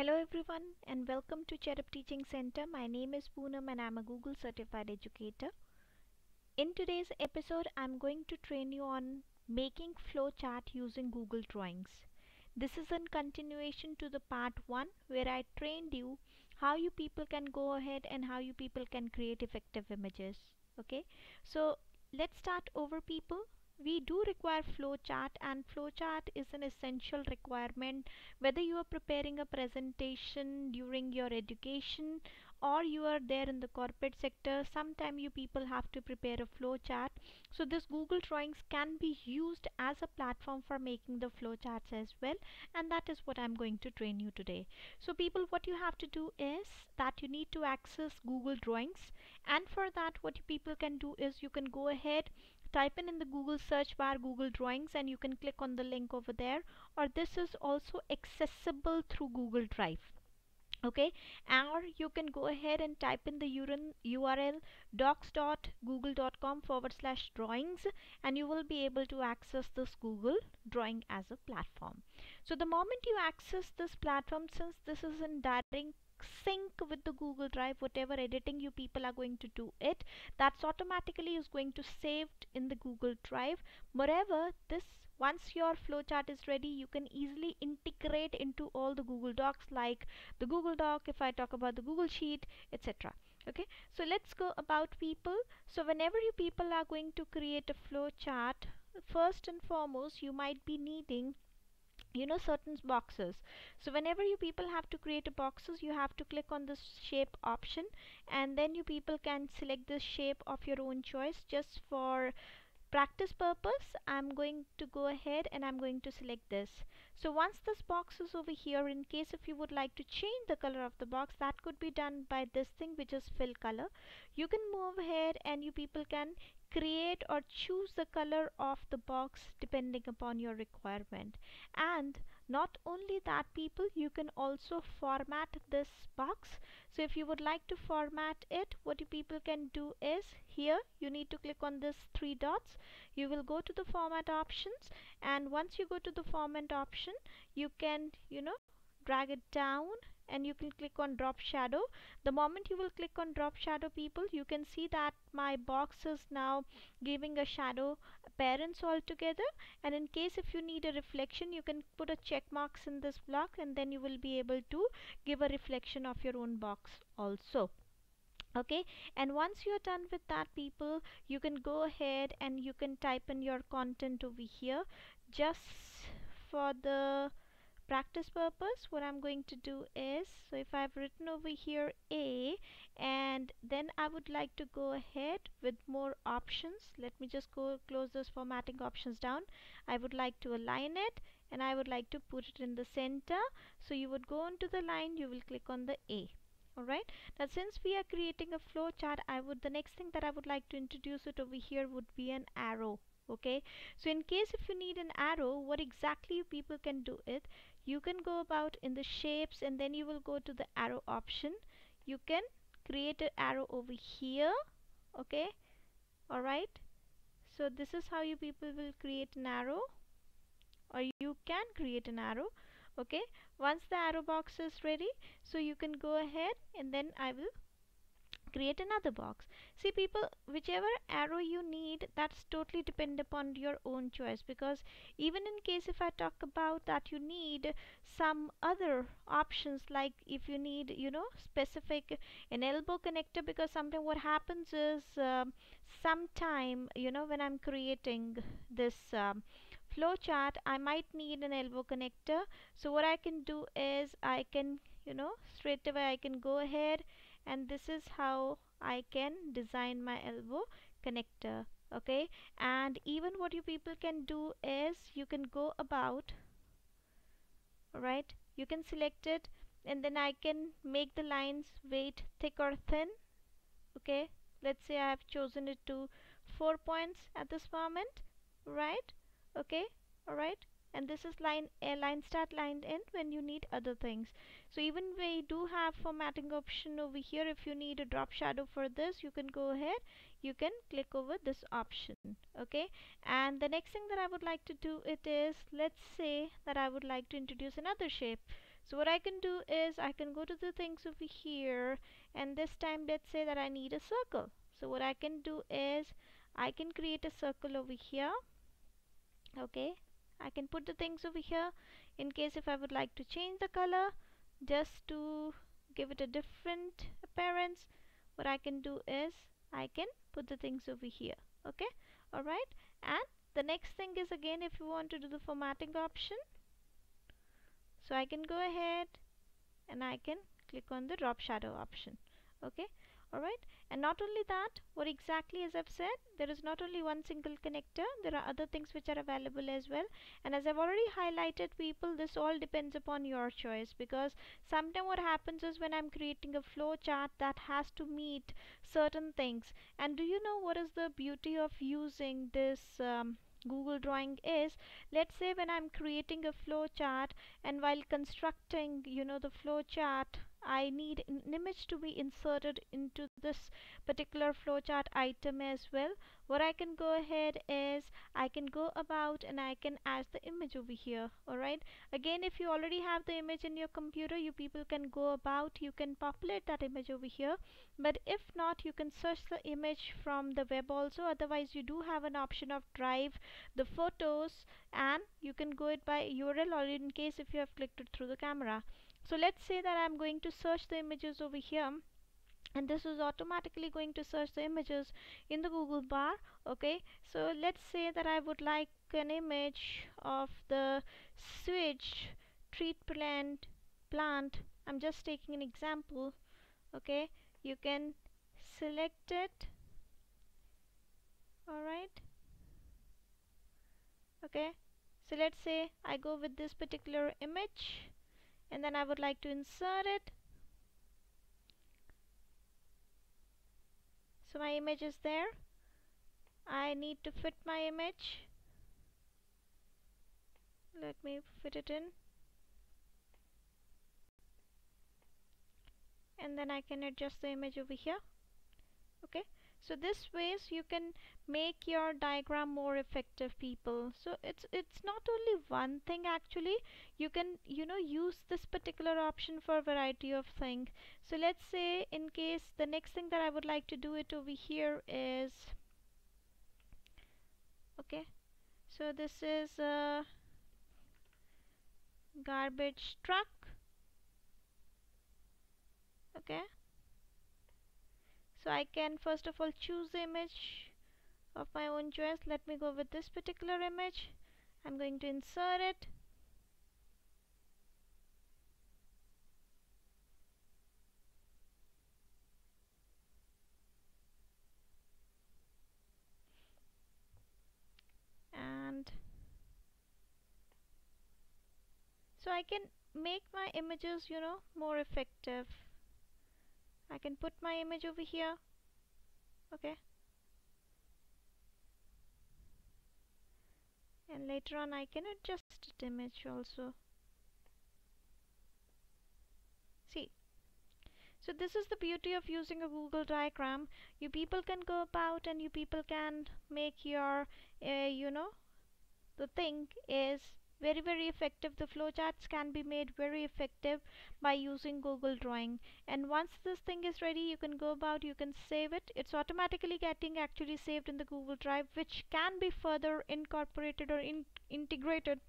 Hello everyone and welcome to Cherub Teaching Centre. My name is Poonam and I'm a Google certified educator. In today's episode, I'm going to train you on making flowchart using Google Drawings. This is in continuation to the part 1 where I trained you how you people can go ahead and how you people can create effective images. Okay, so let's start over people we do require flowchart and flowchart is an essential requirement whether you are preparing a presentation during your education or you are there in the corporate sector. Sometime you people have to prepare a flowchart. So this google drawings can be used as a platform for making the flowcharts as well and that is what i'm going to train you today. So people what you have to do is that you need to access google drawings and for that what you people can do is you can go ahead type in in the Google search bar Google Drawings and you can click on the link over there or this is also accessible through Google Drive okay? Or you can go ahead and type in the URL docs.google.com forward slash drawings and you will be able to access this Google drawing as a platform. So the moment you access this platform since this is in direct sync with the Google Drive whatever editing you people are going to do it that's automatically is going to saved in the Google Drive. Moreover this once your flowchart is ready you can easily integrate into all the Google Docs like the Google Doc if I talk about the Google Sheet etc okay? So let's go about people. So whenever you people are going to create a flowchart first and foremost you might be needing you know certain boxes. So whenever you people have to create a boxes you have to click on this shape option and then you people can select the shape of your own choice. Just for practice purpose I'm going to go ahead and I'm going to select this. So once this box is over here in case if you would like to change the color of the box that could be done by this thing which is fill color. You can move ahead and you people can create or choose the color of the box depending upon your requirement. And not only that people you can also format this box. So if you would like to format it what people can do is here you need to click on this three dots. You will go to the format options and once you go to the format option you can you know drag it down and you can click on drop shadow. The moment you will click on drop shadow people you can see that my box is now giving a shadow appearance altogether. And in case if you need a reflection you can put a check marks in this block and then you will be able to give a reflection of your own box also. Okay? And once you're done with that people you can go ahead and you can type in your content over here. Just for the practice purpose what I'm going to do is so if I've written over here A and then I would like to go ahead with more options. Let me just go close those formatting options down. I would like to align it and I would like to put it in the center. So you would go into the line you will click on the A. Alright now since we are creating a flow chart I would the next thing that I would like to introduce it over here would be an arrow okay? So in case if you need an arrow what exactly people can do it you can go about in the shapes and then you will go to the arrow option. You can create an arrow over here okay? Alright so this is how you people will create an arrow or you can create an arrow okay? Once the arrow box is ready so you can go ahead and then I will create another box. See people whichever arrow you need that's totally depend upon your own choice because even in case if I talk about that you need some other options like if you need you know specific an elbow connector because sometimes what happens is um, sometime you know when I'm creating this um, flowchart I might need an elbow connector. So what I can do is I can you know straight away I can go ahead and this is how I can design my elbow connector okay? And even what you people can do is you can go about right? You can select it and then I can make the lines weight thick or thin okay? Let's say I have chosen it to four points at this moment right? Okay? Alright and this is line a line start line end when you need other things. So even we do have formatting option over here. If you need a drop shadow for this you can go ahead. You can click over this option okay? And the next thing that I would like to do it is let's say that I would like to introduce another shape. So what I can do is I can go to the things over here and this time let's say that I need a circle. So what I can do is I can create a circle over here okay I can put the things over here in case if I would like to change the color just to give it a different appearance what I can do is I can put the things over here okay? Alright and the next thing is again if you want to do the formatting option so I can go ahead and I can click on the drop shadow option okay alright? And not only that what exactly as I've said there is not only one single connector there are other things which are available as well. And as I've already highlighted people this all depends upon your choice because sometimes what happens is when I'm creating a flow chart that has to meet certain things. And do you know what is the beauty of using this um, Google Drawing is? Let's say when I'm creating a flow chart and while constructing you know the flow chart I need an image to be inserted into this particular flowchart item as well. What I can go ahead is I can go about and I can add the image over here alright? Again if you already have the image in your computer you people can go about you can populate that image over here. But if not you can search the image from the web also. Otherwise you do have an option of drive the photos and you can go it by URL or in case if you have clicked it through the camera so let's say that I'm going to search the images over here and this is automatically going to search the images in the Google bar okay? So let's say that I would like an image of the sewage treatment plant. I'm just taking an example okay? You can select it alright okay? So let's say I go with this particular image and then I would like to insert it. So my image is there. I need to fit my image. Let me fit it in. And then I can adjust the image over here. Okay so this ways you can make your diagram more effective people. So it's it's not only one thing actually. You can you know use this particular option for a variety of things so let's say in case the next thing that I would like to do it over here is okay. So this is a garbage truck. Okay so I can first of all choose the image of my own choice let me go with this particular image. I'm going to insert it. And so I can make my images you know more effective I can put my image over here. Okay. And later on I can adjust the image also. See? So this is the beauty of using a Google diagram. You people can go about and you people can make your uh, you know the thing is very very effective. The flowcharts can be made very effective by using Google Drawing. And once this thing is ready you can go about you can save it. It's automatically getting actually saved in the Google Drive which can be further incorporated or in integrated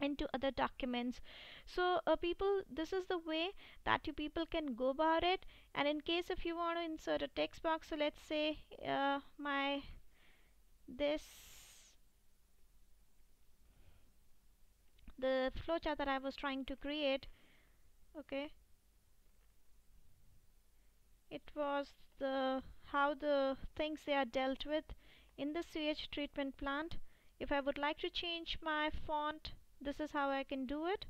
into other documents. So uh, people this is the way that you people can go about it. And in case if you want to insert a text box so let's say uh, my this the flowchart that I was trying to create okay? It was the how the things they are dealt with in the sewage treatment plant. If I would like to change my font this is how I can do it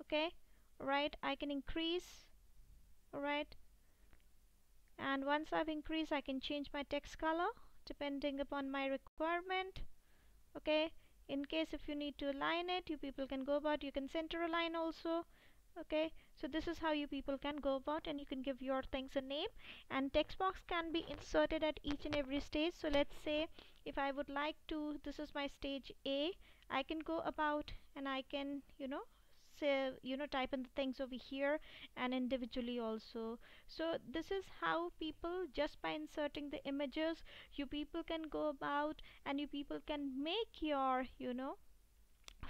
okay? Right I can increase alright and once I've increased I can change my text color depending upon my requirement okay in case if you need to align it you people can go about you can center align also okay? So this is how you people can go about and you can give your things a name. And text box can be inserted at each and every stage. So let's say if I would like to this is my stage A I can go about and I can you know you know type in the things over here and individually also. So this is how people just by inserting the images you people can go about and you people can make your you know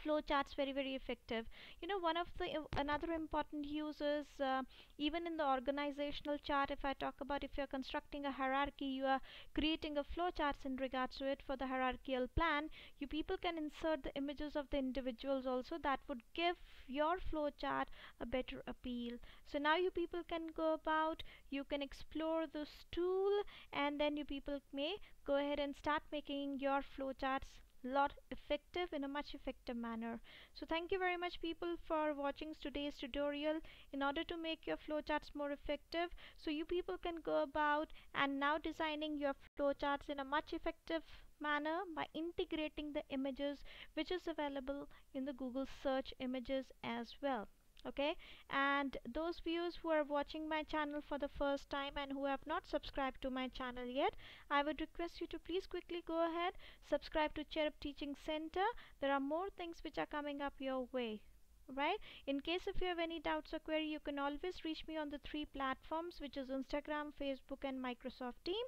flowcharts very very effective. You know one of the another important use is uh, even in the organizational chart if i talk about if you're constructing a hierarchy you are creating a flowcharts in regards to it for the hierarchical plan. You people can insert the images of the individuals also. That would give your flowchart a better appeal. So now you people can go about you can explore this tool and then you people may go ahead and start making your flowcharts lot effective in a much effective manner. So thank you very much people for watching today's tutorial. In order to make your flowcharts more effective so you people can go about and now designing your flowcharts in a much effective manner by integrating the images which is available in the Google search images as well okay? And those viewers who are watching my channel for the first time and who have not subscribed to my channel yet I would request you to please quickly go ahead subscribe to Cherub Teaching Centre. There are more things which are coming up your way right in case if you have any doubts or query you can always reach me on the three platforms which is Instagram Facebook and Microsoft Team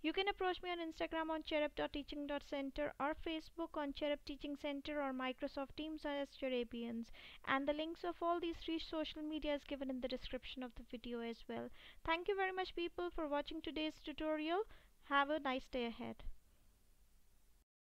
you can approach me on Instagram on cherub.teaching.centre or Facebook on Cherub Teaching Centre or Microsoft Teams as Cherubians. And the links of all these three social media is given in the description of the video as well. Thank you very much people for watching today's tutorial. Have a nice day ahead.